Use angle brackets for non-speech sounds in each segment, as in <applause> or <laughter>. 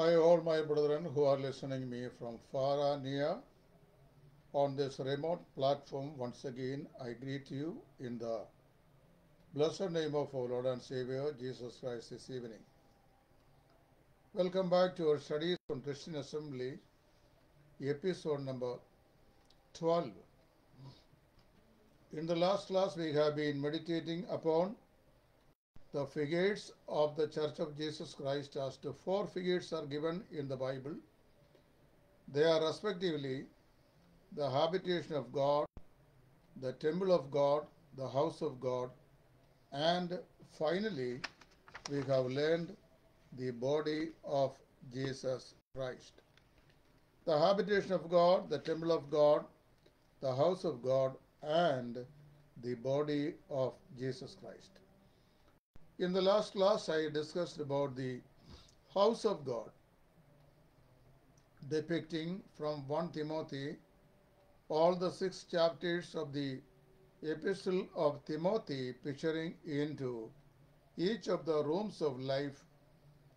I, all my brethren who are listening me from far and near on this remote platform, once again I greet you in the blessed name of our Lord and Savior Jesus Christ this evening. Welcome back to our studies on Christian Assembly, episode number 12. In the last class, we have been meditating upon the figures of the Church of Jesus Christ as to four figures are given in the Bible. They are respectively the habitation of God, the temple of God, the house of God, and finally we have learned the body of Jesus Christ. The habitation of God, the temple of God, the house of God, and the body of Jesus Christ. In the last class, I discussed about the house of God, depicting from 1 Timothy all the six chapters of the epistle of Timothy, picturing into each of the rooms of life,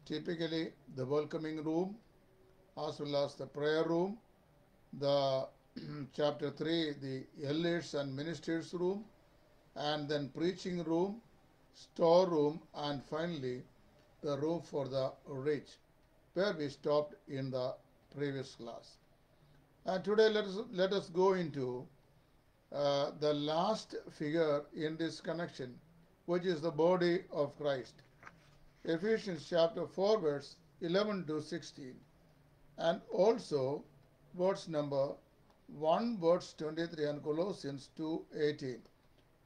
typically the welcoming room, as well as the prayer room, the <clears throat> chapter 3, the elders and ministers room, and then preaching room, storeroom, and finally the room for the rich, where we stopped in the previous class. And today let us, let us go into uh, the last figure in this connection, which is the body of Christ. Ephesians chapter 4, verse 11 to 16, and also verse number 1, verse 23, and Colossians 2 18.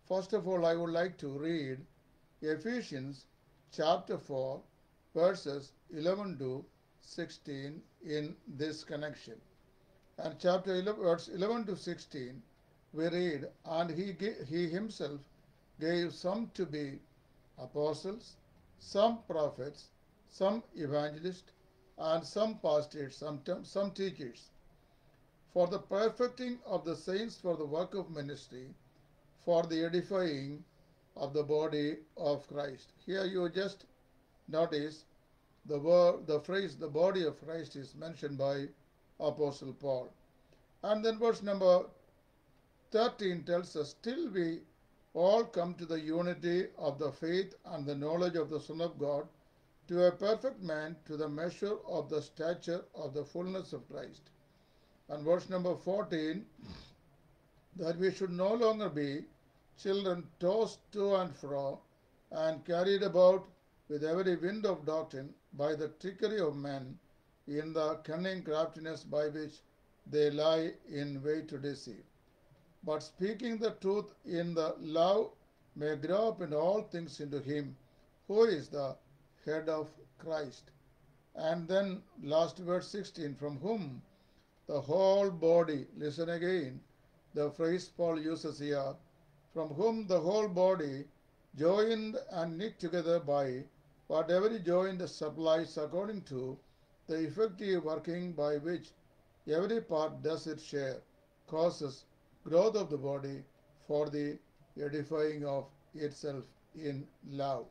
First of all, I would like to read Ephesians chapter 4, verses 11 to 16 in this connection. And chapter 11, verse 11 to 16, we read, And he, he himself gave some to be apostles, some prophets, some evangelists, and some pastors, some, some teachers, for the perfecting of the saints for the work of ministry, for the edifying of the body of Christ. Here you just notice the word, the phrase, the body of Christ is mentioned by Apostle Paul. And then verse number 13 tells us, Till we all come to the unity of the faith and the knowledge of the Son of God, to a perfect man, to the measure of the stature of the fullness of Christ. And verse number 14, that we should no longer be children tossed to and fro and carried about with every wind of doctrine by the trickery of men in the cunning craftiness by which they lie in wait to deceive. But speaking the truth in the love may grow up in all things into him who is the head of Christ. And then last verse 16, from whom the whole body, listen again, the phrase Paul uses here, from whom the whole body, joined and knit together by what every joint supplies according to the effective working by which every part does its share, causes growth of the body for the edifying of itself in love.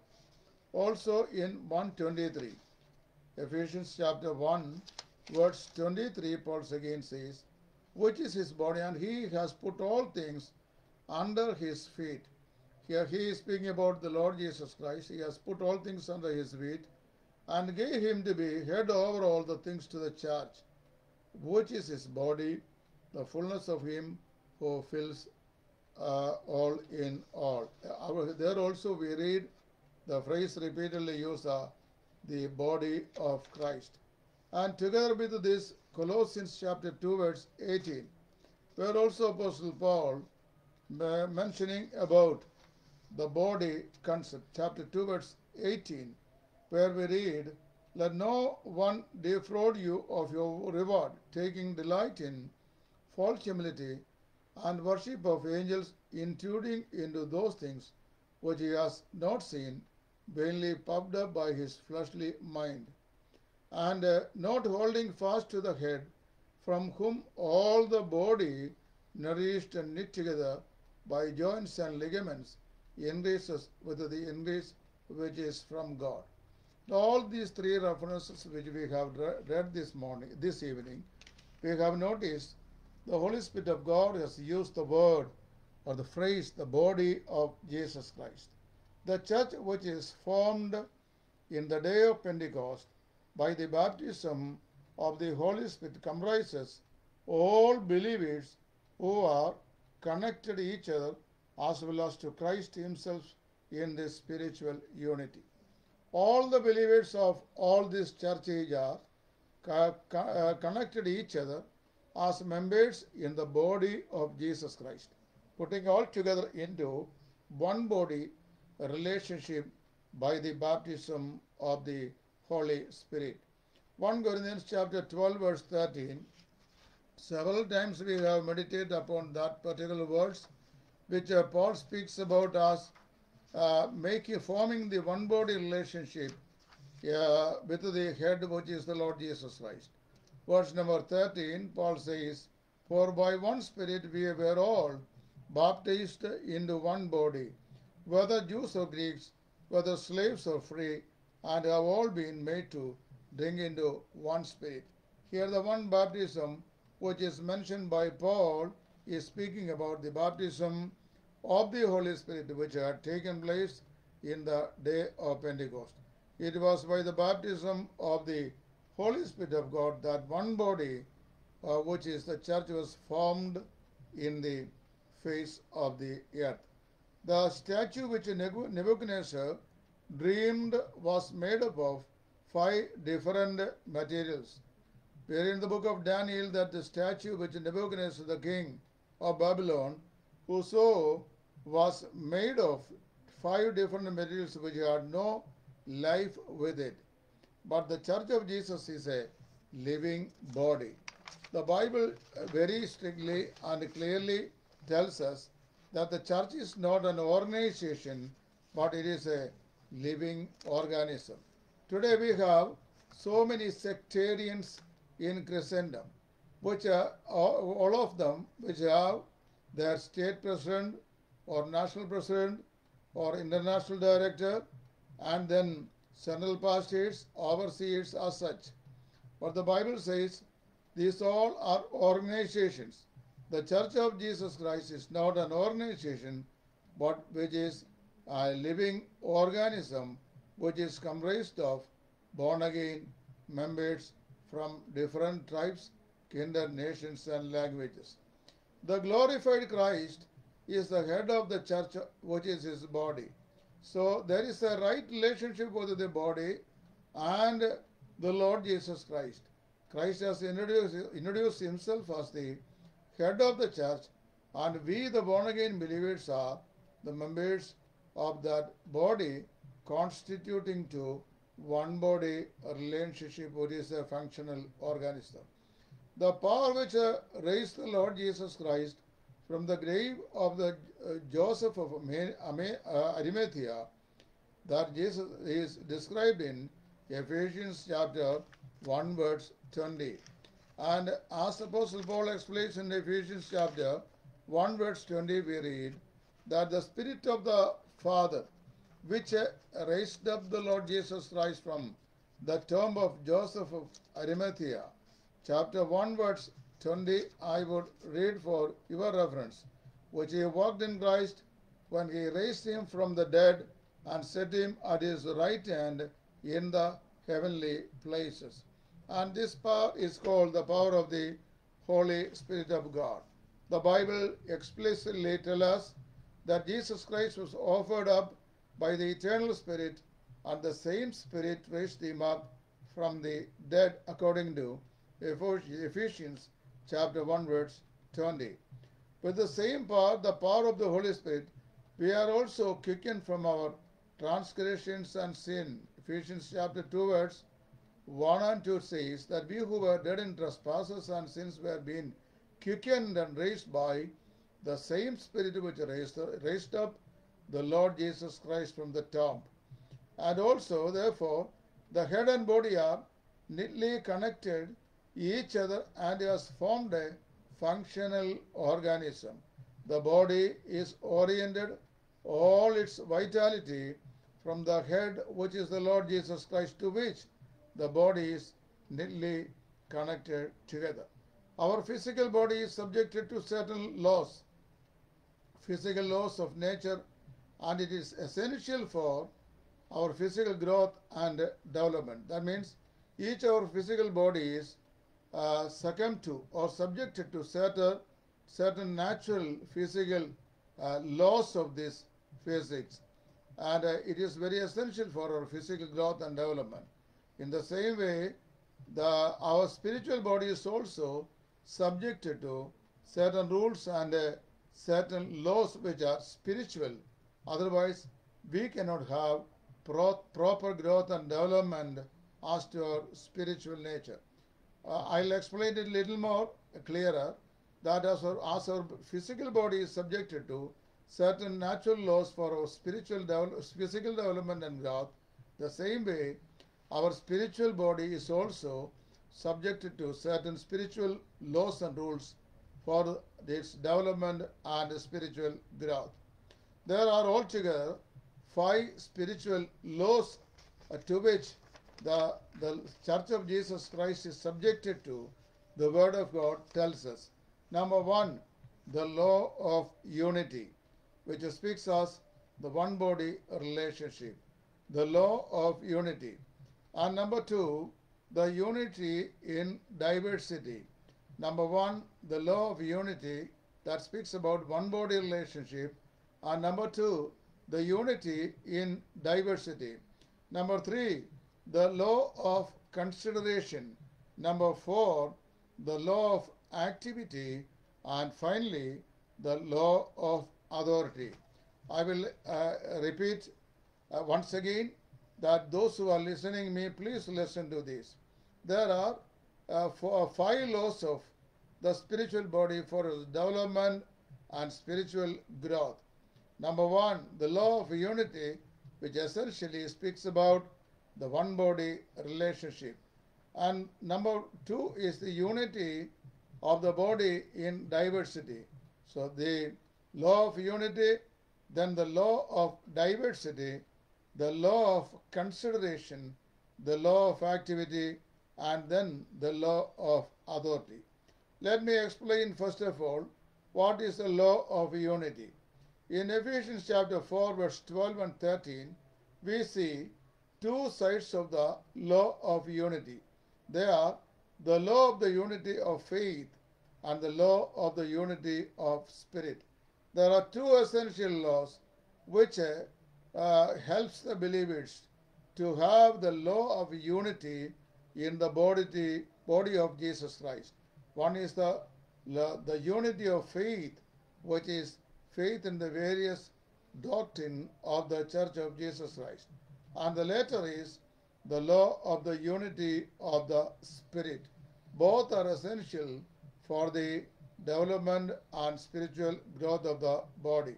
Also in 123, Ephesians chapter 1, verse 23, Paul again says, which is his body, and he has put all things under his feet. Here he is speaking about the Lord Jesus Christ. He has put all things under his feet and gave him to be head over all the things to the church, which is his body, the fullness of him who fills uh, all in all. There also we read the phrase repeatedly used, uh, the body of Christ. And together with this, Colossians chapter 2 verse 18, where also Apostle Paul mentioning about the body concept, chapter 2 verse 18, where we read, Let no one defraud you of your reward, taking delight in false humility and worship of angels, intruding into those things which he has not seen, vainly puffed up by his fleshly mind, and uh, not holding fast to the head, from whom all the body, nourished and knit together by joints and ligaments, increases with the increase which is from God. All these three references which we have read this morning, this evening, we have noticed the Holy Spirit of God has used the word or the phrase the body of Jesus Christ. The church which is formed in the day of Pentecost by the baptism of the Holy Spirit comprises all believers who are connected each other as well as to Christ Himself in this spiritual unity. All the believers of all these churches are uh, connected each other as members in the body of Jesus Christ, putting all together into one body relationship by the baptism of the Holy Spirit. 1 Corinthians chapter 12 verse 13 several times we have meditated upon that particular verse which uh, Paul speaks about us uh, making forming the one body relationship uh, with the head which is the Lord Jesus Christ. Verse number 13 Paul says for by one spirit we were all baptized into one body whether Jews or Greeks whether slaves or free and have all been made to drink into one spirit. Here the one baptism which is mentioned by Paul is speaking about the baptism of the Holy Spirit which had taken place in the day of Pentecost. It was by the baptism of the Holy Spirit of God that one body, uh, which is the church, was formed in the face of the earth. The statue which Nebuchadnezzar dreamed was made up of five different materials. We read in the book of Daniel that the statue which Nebuchadnezzar, the king of Babylon, who saw was made of five different materials which had no life with it. But the church of Jesus is a living body. The Bible very strictly and clearly tells us that the church is not an organization, but it is a living organism. Today we have so many sectarians in Christendom, which uh, are all all of them which have their state president or national president or international director and then central pastors, overseers as such. But the Bible says these all are organizations. The Church of Jesus Christ is not an organization, but which is a living organism which is comprised of born again members from different tribes, kindred, nations, and languages. The glorified Christ is the head of the church, which is his body. So there is a right relationship with the body and the Lord Jesus Christ. Christ has introduced, introduced himself as the head of the church, and we, the born again believers, are the members of that body, constituting to one body relationship, which is a functional organism. The power which uh, raised the Lord Jesus Christ from the grave of the uh, Joseph of uh, Arimathea, that Jesus is described in Ephesians chapter 1 verse 20. And as the Apostle Paul explains in Ephesians chapter 1 verse 20, we read that the Spirit of the Father, which uh, raised up the Lord Jesus Christ from the tomb of Joseph of Arimathea, chapter 1 verse 20, I would read for your reference, which he walked in Christ when he raised him from the dead and set him at his right hand in the heavenly places. And this power is called the power of the Holy Spirit of God. The Bible explicitly tells us that Jesus Christ was offered up by the eternal Spirit, and the same Spirit raised him up from the dead according to Ephesians chapter 1 verse 20. With the same power, the power of the Holy Spirit, we are also quickened from our transgressions and sin. Ephesians chapter 2 verse 1 and 2 says that we who were dead in trespasses and sins were being quickened and raised by the same Spirit which raised, raised up the Lord Jesus Christ from the tomb. And also, therefore, the head and body are neatly connected each other and has formed a functional organism. The body is oriented all its vitality from the head, which is the Lord Jesus Christ, to which the body is neatly connected together. Our physical body is subjected to certain laws, physical laws of nature, and it is essential for our physical growth and development. That means each of our physical body is uh, succumb to or subjected to certain certain natural physical uh, laws of this physics. And uh, it is very essential for our physical growth and development. In the same way the our spiritual body is also subjected to certain rules and uh, certain laws which are spiritual otherwise we cannot have pro- proper growth and development as to our spiritual nature uh, I'll explain it a little more clearer that as our, as our physical body is subjected to certain natural laws for our spiritual develop, physical development and growth, the same way our spiritual body is also subjected to certain spiritual laws and rules for its development and spiritual growth. There are altogether five spiritual laws to which the, the Church of Jesus Christ is subjected to, the Word of God tells us. Number one, the law of unity, which speaks us the one body relationship, the law of unity. And number two, the unity in diversity. Number one, the law of unity that speaks about one body relationship. And number two, the unity in diversity. Number three, the law of consideration. Number four, the law of activity. And finally, the law of authority. I will uh, repeat uh, once again that those who are listening me, please listen to this. There are uh, four, five laws of the spiritual body for development and spiritual growth. Number one, the law of unity, which essentially speaks about the one body relationship. And number two is the unity of the body in diversity. So the law of unity, then the law of diversity, the law of consideration, the law of activity, and then the law of authority. Let me explain first of all what is the law of unity. In Ephesians chapter 4, verse 12 and 13, we see two sides of the law of unity. They are the law of the unity of faith and the law of the unity of spirit. There are two essential laws which uh, uh, helps the believers to have the law of unity in the body, body of Jesus Christ. One is the, the unity of faith, which is faith in the various doctrine of the Church of Jesus Christ. And the latter is the law of the unity of the Spirit. Both are essential for the development and spiritual growth of the body.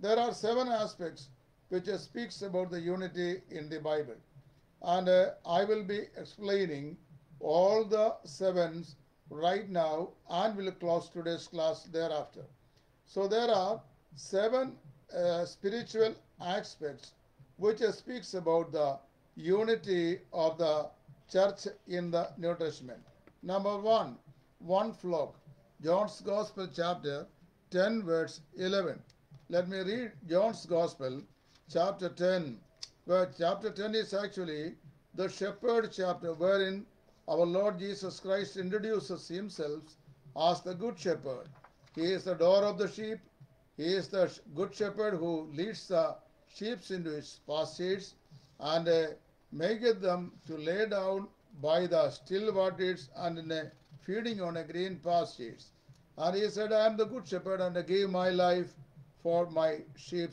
There are seven aspects which speaks about the unity in the Bible. And uh, I will be explaining all the sevens right now and will close today's class thereafter. So there are seven uh, spiritual aspects which speaks about the unity of the church in the New Testament. Number one, one flock. John's Gospel chapter 10 verse 11. Let me read John's Gospel chapter 10. Where chapter 10 is actually the shepherd chapter wherein our Lord Jesus Christ introduces himself as the good shepherd. He is the door of the sheep. He is the good shepherd who leads the sheep into his pastures and uh, maketh them to lay down by the still waters and a feeding on a green pastures. And he said, I am the good shepherd and I give my life for my sheep.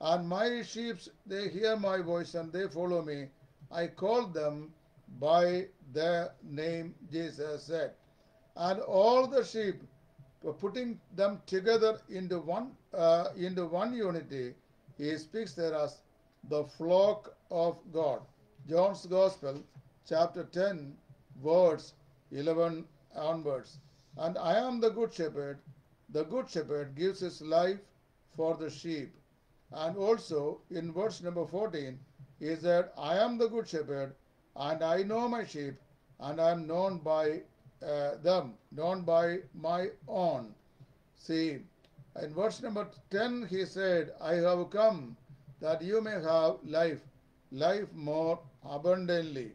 And my sheep, they hear my voice and they follow me. I call them by their name, Jesus said. And all the sheep, putting them together into one, uh, into one unity, he speaks there as the flock of God. John's Gospel, chapter 10, verse 11 onwards. And I am the good shepherd. The good shepherd gives his life for the sheep. And also in verse number 14, He said, I am the good shepherd, and I know my sheep, and I am known by uh, them, known by my own. See, in verse number 10, he said, I have come that you may have life, life more abundantly.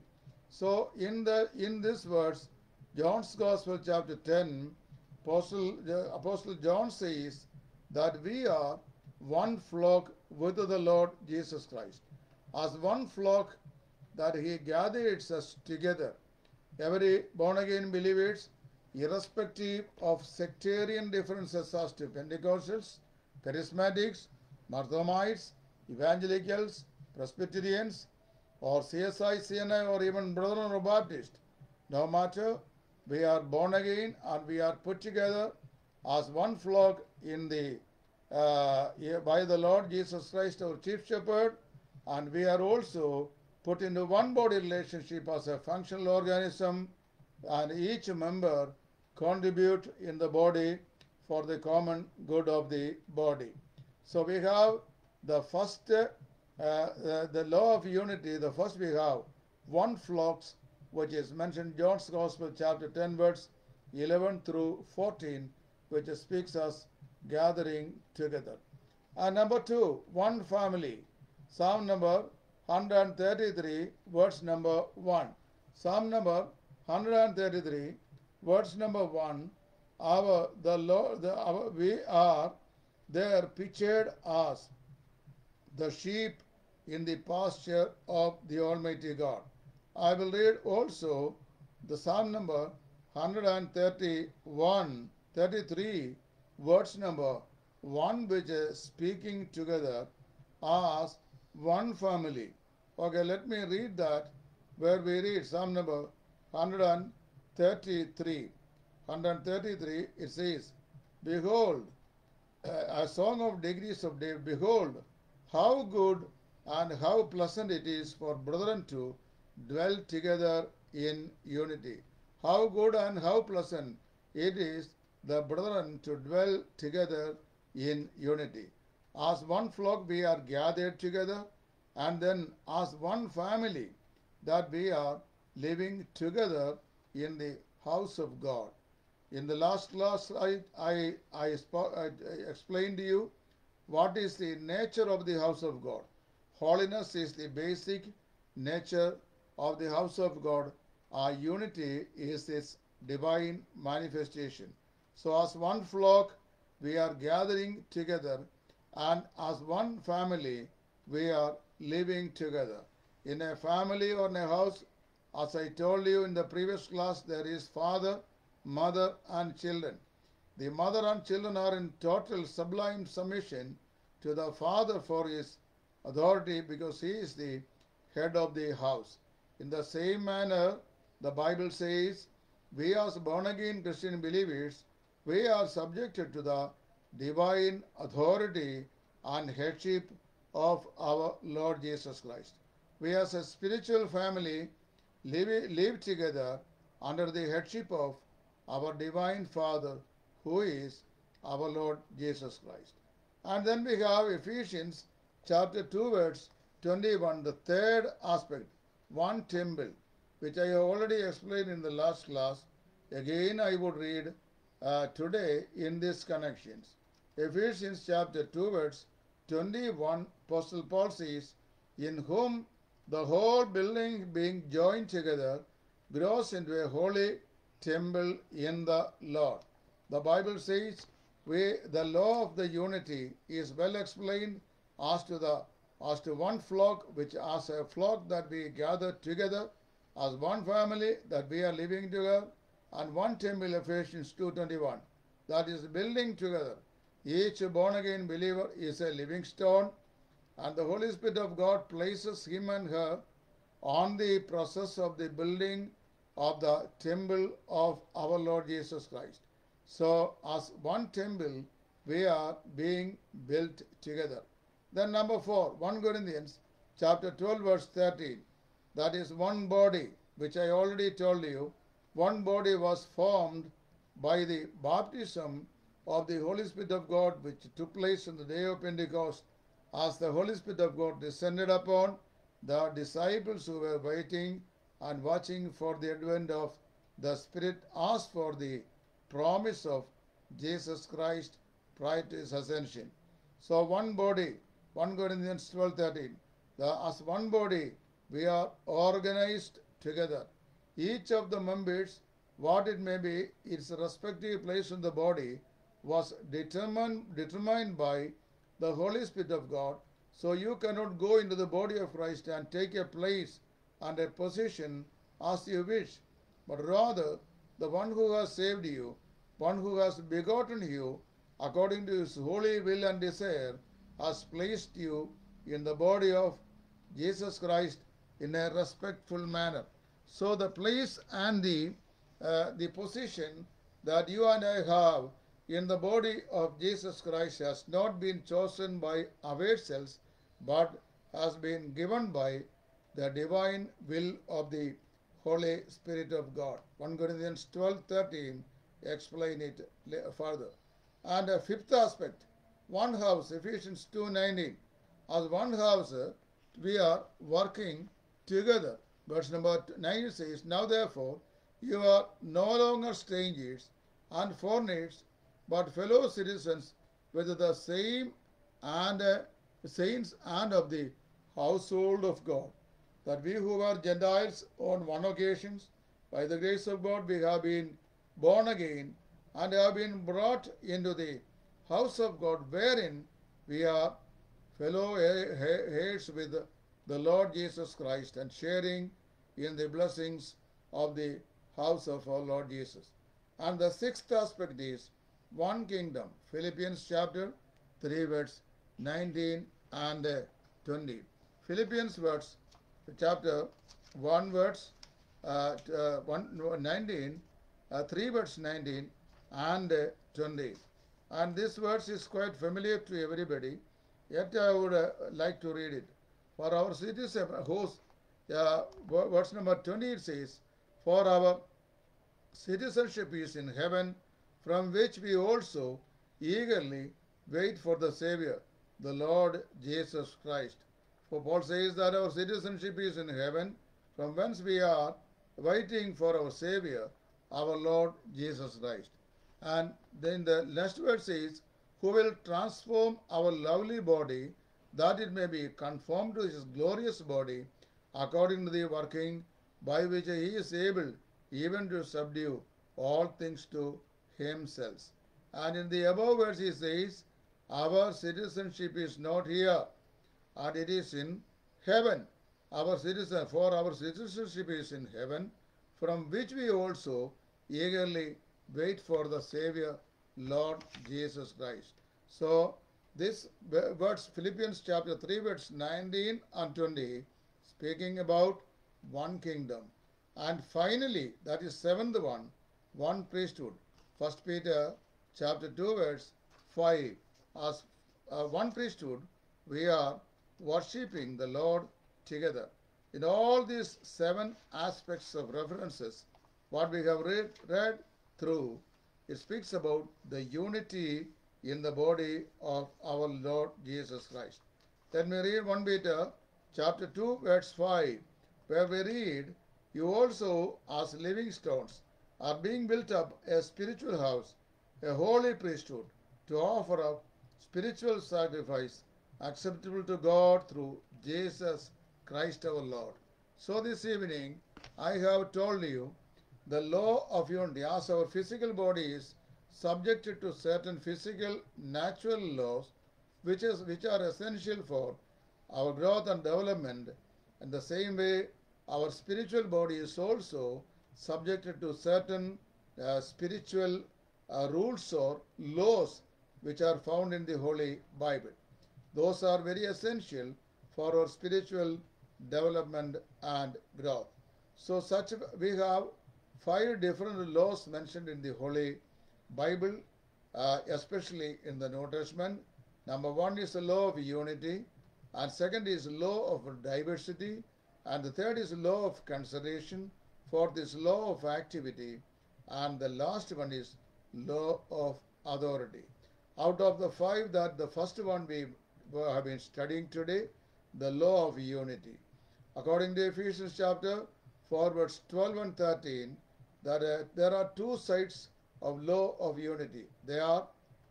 So, in the in this verse, John's Gospel, chapter 10, Apostle, Apostle John says that we are one flock with the Lord Jesus Christ. As one flock that He gathers us together. Every born again believers, irrespective of sectarian differences as to Pentecostals, Charismatics, Marthomites, Evangelicals, Presbyterians, or CSI, CNI, or even Brethren or Baptist, no matter we are born again and we are put together as one flock in the uh, by the Lord Jesus Christ, our chief shepherd, and we are also put into one body relationship as a functional organism, and each member contribute in the body for the common good of the body. So we have the first, uh, uh, the law of unity. The first we have one flocks which is mentioned John's Gospel chapter 10 verse 11 through 14 which speaks us gathering together. And number two, one family. Psalm number 133 verse number 1. Psalm number 133 verse number 1 our the Lord the, our, we are there pictured as the sheep in the pasture of the Almighty God. I will read also the Psalm number 131, 33, verse number 1, which is speaking together as one family. Okay, let me read that where we read Psalm number 133. 133, it says, Behold, uh, a song of degrees of David, behold, how good and how pleasant it is for brethren to dwell together in unity. How good and how pleasant it is the brethren to dwell together in unity. As one flock we are gathered together and then as one family that we are living together in the house of God. In the last class, I, I, I, I explained to you what is the nature of the house of God. Holiness is the basic nature of the house of God, our unity is its divine manifestation. So, as one flock, we are gathering together, and as one family, we are living together. In a family or in a house, as I told you in the previous class, there is father, mother, and children. The mother and children are in total sublime submission to the father for his authority because he is the head of the house. In the same manner, the Bible says, we as born again Christian believers, we are subjected to the divine authority and headship of our Lord Jesus Christ. We as a spiritual family live, live together under the headship of our divine Father, who is our Lord Jesus Christ. And then we have Ephesians chapter 2, verse 21, the third aspect one temple, which I have already explained in the last class. Again, I would read uh, today in these connections. Ephesians chapter 2, verse 21, Apostle Paul says, In whom the whole building being joined together grows into a holy temple in the Lord. The Bible says we, the law of the unity is well explained as to the as to one flock, which as a flock that we gather together, as one family that we are living together, and one temple, Ephesians 2.21, that is building together. Each born again believer is a living stone, and the Holy Spirit of God places him and her on the process of the building of the temple of our Lord Jesus Christ. So, as one temple, we are being built together. Then number 4, 1 Corinthians chapter 12 verse 13. That is one body, which I already told you. One body was formed by the baptism of the Holy Spirit of God, which took place on the day of Pentecost, as the Holy Spirit of God descended upon the disciples who were waiting and watching for the advent of the Spirit asked for the promise of Jesus Christ prior to his ascension. So one body, 1 Corinthians 12 13. The, as one body, we are organized together. Each of the members, what it may be, its respective place in the body, was determined, determined by the Holy Spirit of God. So you cannot go into the body of Christ and take a place and a position as you wish, but rather the one who has saved you, one who has begotten you, according to his holy will and desire, has placed you in the body of Jesus Christ in a respectful manner. So the place and the uh, the position that you and I have in the body of Jesus Christ has not been chosen by ourselves, but has been given by the divine will of the Holy Spirit of God. 1 Corinthians 12 13 explain it further. And a fifth aspect, one house, Ephesians 2 19. As one house, we are working together. Verse number 9 says, Now therefore, you are no longer strangers and foreigners, but fellow citizens with the same and uh, saints and of the household of God. That we who were Gentiles on one occasion, by the grace of God, we have been born again and have been brought into the house of God, wherein we are fellow heirs with the Lord Jesus Christ and sharing in the blessings of the house of our Lord Jesus. And the sixth aspect is one kingdom. Philippians chapter 3, verse 19 and 20. Philippians verse chapter 1 verse uh, uh, 1, 19, uh, 3 verse 19 and 20. And this verse is quite familiar to everybody, yet I would uh, like to read it. For our citizen, whose uh, verse number 20 it says, For our citizenship is in heaven, from which we also eagerly wait for the Savior, the Lord Jesus Christ. For Paul says that our citizenship is in heaven, from whence we are waiting for our Savior, our Lord Jesus Christ. And then the next verse says, Who will transform our lovely body, that it may be conformed to his glorious body, according to the working by which he is able even to subdue all things to himself. And in the above verse he says, Our citizenship is not here, and it is in heaven. Our citizen, for our citizenship is in heaven, from which we also eagerly wait for the Savior, Lord Jesus Christ. So, this verse, Philippians chapter 3, verse 19 and 20, speaking about one kingdom. And finally, that is seventh one, one priesthood. First Peter chapter 2, verse 5. As uh, one priesthood, we are worshipping the Lord together. In all these seven aspects of references, what we have read, read through, it speaks about the unity in the body of our Lord Jesus Christ. Let me read 1 Peter chapter 2 verse 5 where we read, You also as living stones are being built up a spiritual house, a holy priesthood to offer up spiritual sacrifice acceptable to God through Jesus Christ our Lord. So this evening I have told you the law of unity as our physical body is subjected to certain physical natural laws which is which are essential for our growth and development in the same way our spiritual body is also subjected to certain uh, spiritual uh, rules or laws which are found in the holy bible those are very essential for our spiritual development and growth. So such we have five different laws mentioned in the Holy Bible, uh, especially in the New Testament. Number one is the law of unity, and second is law of diversity, and the third is law of consideration, fourth is law of activity, and the last one is law of authority. Out of the five, that the first one we have been studying today, the law of unity. according to Ephesians chapter 4, verse 12 and 13, that uh, there are two sides of law of unity. They are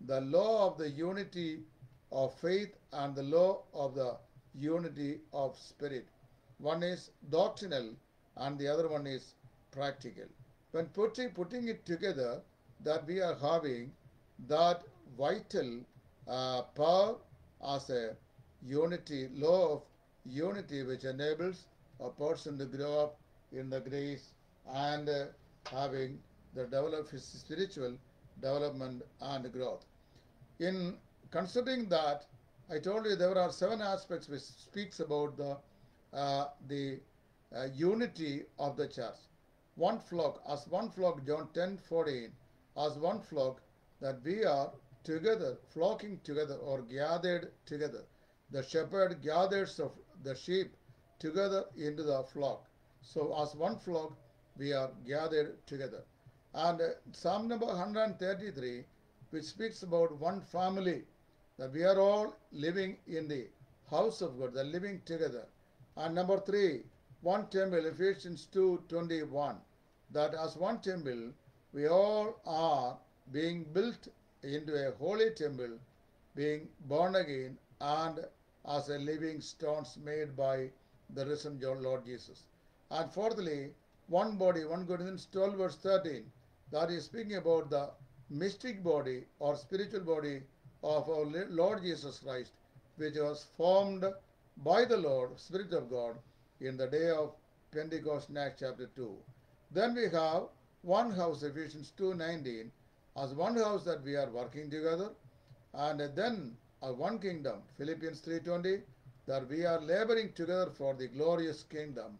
the law of the unity of faith and the law of the unity of spirit. One is doctrinal and the other one is practical. When putting, putting it together, that we are having that vital uh, power as a unity, law of unity, which enables a person to grow up in the grace and uh, having the develop his spiritual development and growth. In considering that, I told you there are seven aspects which speaks about the uh, the uh, unity of the church. One flock, as one flock, John 10 14, as one flock, that we are together, flocking together or gathered together. The shepherd gathers of the sheep together into the flock. So, as one flock, we are gathered together. And uh, Psalm number 133, which speaks about one family, that we are all living in the house of God, the living together. And number three, one temple, Ephesians 2:21, that as one temple, we all are being built into a holy temple, being born again, and as a living stones made by the risen Lord Jesus. And fourthly, one body, 1 Corinthians 12, verse 13, that is speaking about the mystic body or spiritual body of our Lord Jesus Christ, which was formed by the Lord, Spirit of God, in the day of Pentecost, Acts chapter 2. Then we have one house, Ephesians 2.19, as one house that we are working together, and then a one kingdom, Philippians 3.20, that we are laboring together for the glorious kingdom,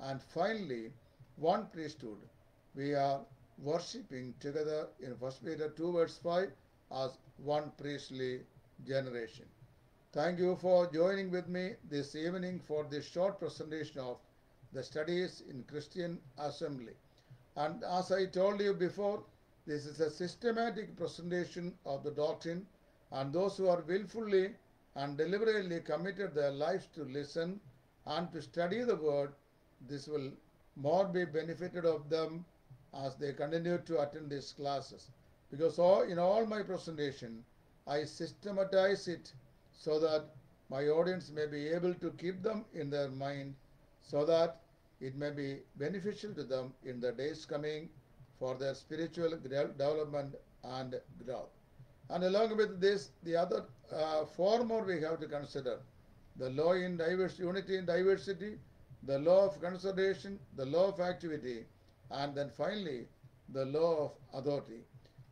and finally, one priesthood. We are worshipping together in 1 Peter 2 verse 5 as one priestly generation. Thank you for joining with me this evening for this short presentation of the studies in Christian Assembly. And as I told you before, this is a systematic presentation of the doctrine and those who are willfully and deliberately committed their lives to listen and to study the word, this will more be benefited of them as they continue to attend these classes. Because all, in all my presentation, I systematize it so that my audience may be able to keep them in their mind so that it may be beneficial to them in the days coming for their spiritual development and growth. And along with this, the other uh, four more we have to consider. The law in diversity, unity in diversity, the law of consideration, the law of activity, and then finally the law of authority.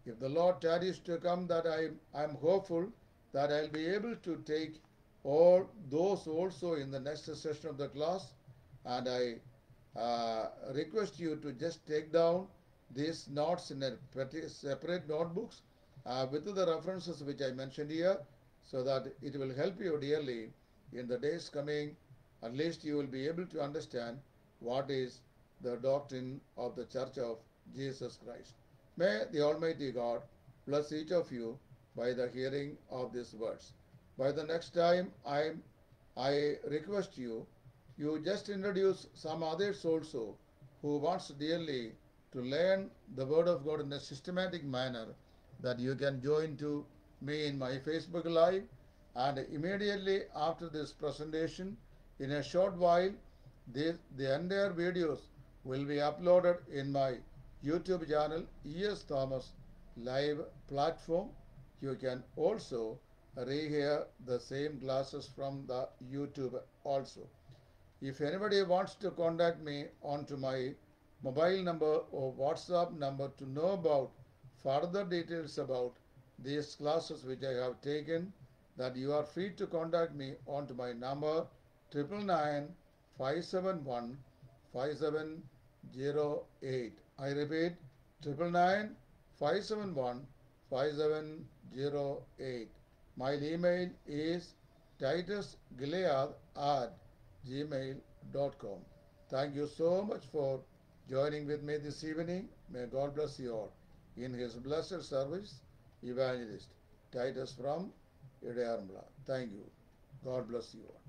If the Lord tarries to come, that I am hopeful that I'll be able to take all those also in the next session of the class, and I uh, request you to just take down these notes in a separate notebooks uh, with the references which I mentioned here, so that it will help you dearly in the days coming. At least you will be able to understand what is the doctrine of the Church of Jesus Christ. May the Almighty God bless each of you by the hearing of these words. By the next time, I, I request you, you just introduce some others also who wants dearly to learn the Word of God in a systematic manner that you can join to me in my Facebook Live and immediately after this presentation, in a short while, this, the entire videos will be uploaded in my YouTube channel E.S. Thomas live platform. You can also rehear the same classes from the YouTube also. If anybody wants to contact me onto my mobile number or WhatsApp number to know about further details about these classes which I have taken, that you are free to contact me onto my number triple nine five seven one five seven zero eight. I repeat, triple nine five seven one five seven zero eight. My email is titusgilead at gmail.com. Thank you so much for joining with me this evening. May God bless you all. In his blessed service, evangelist Titus from Idayaranmula. Thank you. God bless you all.